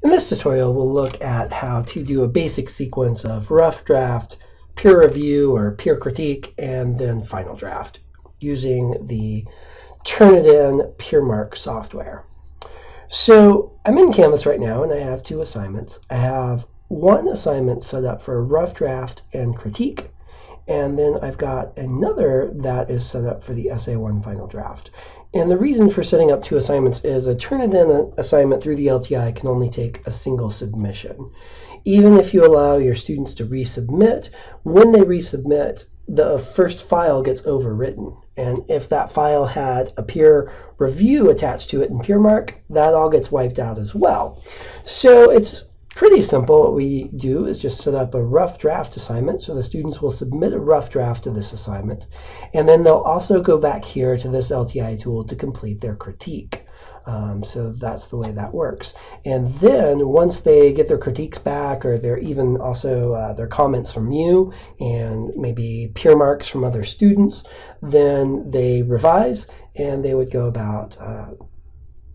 In this tutorial, we'll look at how to do a basic sequence of rough draft, peer review or peer critique, and then final draft using the Turnitin PeerMark software. So I'm in Canvas right now and I have two assignments. I have one assignment set up for rough draft and critique, and then I've got another that is set up for the SA1 final draft. And the reason for setting up two assignments is a Turnitin assignment through the LTI can only take a single submission. Even if you allow your students to resubmit, when they resubmit, the first file gets overwritten. And if that file had a peer review attached to it in PeerMark, that all gets wiped out as well. So it's pretty simple. What we do is just set up a rough draft assignment. So the students will submit a rough draft to this assignment. And then they'll also go back here to this LTI tool to complete their critique. Um, so that's the way that works. And then once they get their critiques back, or they're even also uh, their comments from you, and maybe peer marks from other students, then they revise and they would go about uh,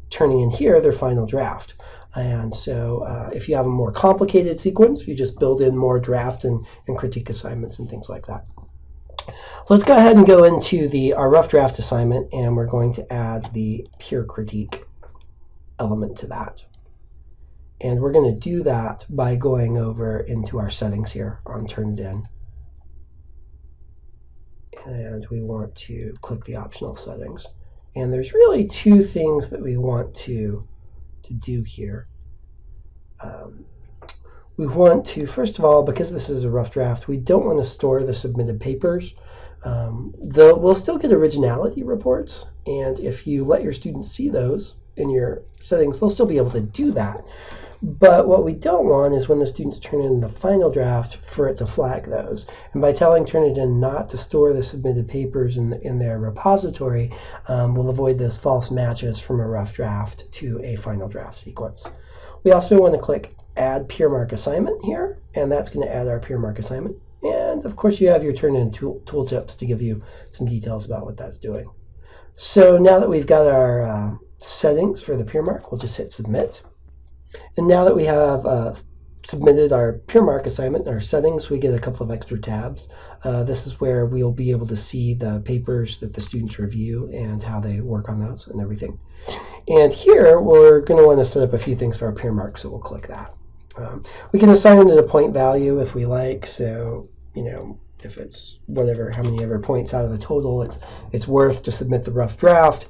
turning in here their final draft. And so uh, if you have a more complicated sequence, you just build in more draft and, and critique assignments and things like that. So let's go ahead and go into the our rough draft assignment, and we're going to add the peer critique element to that. And we're going to do that by going over into our settings here on Turnitin. And we want to click the optional settings. And there's really two things that we want to to do here. Um, we want to, first of all, because this is a rough draft, we don't want to store the submitted papers. Um, the, we'll still get originality reports, and if you let your students see those in your settings, they'll still be able to do that. But what we don't want is when the students turn in the final draft for it to flag those. And by telling Turnitin not to store the submitted papers in, in their repository, um, we'll avoid those false matches from a rough draft to a final draft sequence. We also want to click Add PeerMark Assignment here, and that's going to add our PeerMark assignment. And of course, you have your Turnitin tool, tooltips to give you some details about what that's doing. So now that we've got our uh, settings for the PeerMark, we'll just hit Submit. And now that we have uh, submitted our PeerMark assignment our settings, we get a couple of extra tabs. Uh, this is where we'll be able to see the papers that the students review and how they work on those and everything. And here we're going to want to set up a few things for our PeerMark, so we'll click that. Um, we can assign it a point value if we like, so you know if it's whatever how many ever points out of the total it's it's worth to submit the rough draft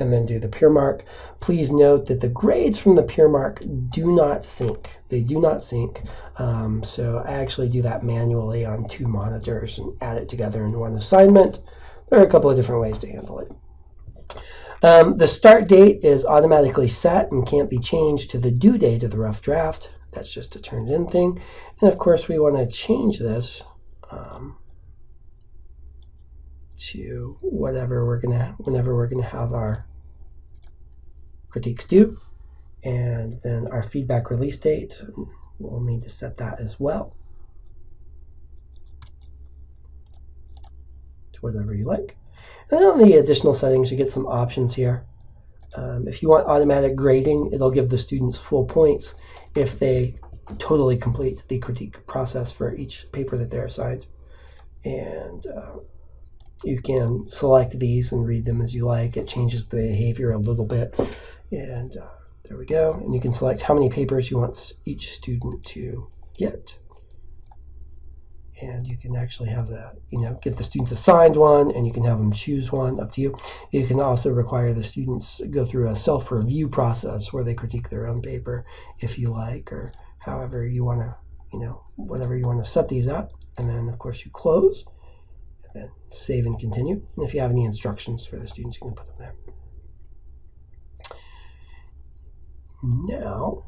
and then do the peer mark. Please note that the grades from the peer mark do not sync. They do not sync. Um, so I actually do that manually on two monitors and add it together in one assignment. There are a couple of different ways to handle it. Um, the start date is automatically set and can't be changed to the due date of the rough draft. That's just a Turnitin thing. And of course, we want to change this um, to whatever we're gonna whenever we're gonna have our critiques due and then our feedback release date we'll need to set that as well. To whatever you like. And then on the additional settings you get some options here. Um, if you want automatic grading it'll give the students full points if they totally complete the critique process for each paper that they're assigned. And uh, you can select these and read them as you like. It changes the behavior a little bit. And uh, there we go. And you can select how many papers you want each student to get. And you can actually have the, you know, get the students assigned one and you can have them choose one, up to you. You can also require the students go through a self-review process where they critique their own paper if you like, or however you want to, you know, whatever you want to set these up. And then, of course, you close and then save and continue. And if you have any instructions for the students, you can put them there. Now,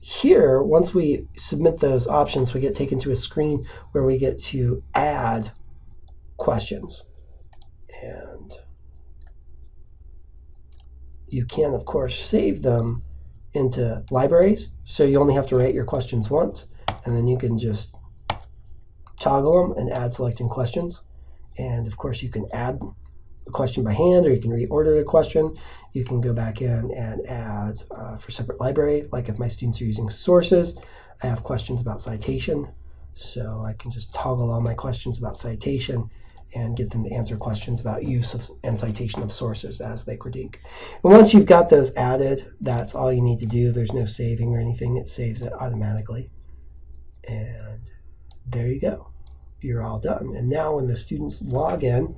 here, once we submit those options, we get taken to a screen where we get to add questions. And you can, of course, save them into libraries. So you only have to write your questions once, and then you can just toggle them and add selecting questions. And of course, you can add question by hand or you can reorder a question. You can go back in and add uh, for separate library, like if my students are using sources, I have questions about citation. So I can just toggle all my questions about citation and get them to answer questions about use of, and citation of sources as they critique. And once you've got those added, that's all you need to do. There's no saving or anything. It saves it automatically. And there you go. You're all done. And now when the students log in,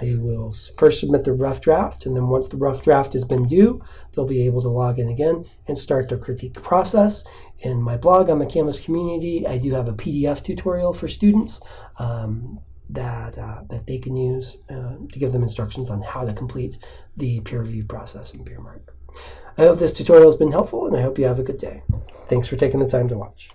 they will first submit the rough draft, and then once the rough draft has been due, they'll be able to log in again and start their critique process. In my blog on the Canvas community, I do have a PDF tutorial for students um, that, uh, that they can use uh, to give them instructions on how to complete the peer review process in Peermark. I hope this tutorial has been helpful, and I hope you have a good day. Thanks for taking the time to watch.